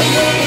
Yeah.